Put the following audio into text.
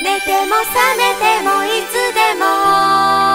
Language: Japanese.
寝ても覚めてもいつでも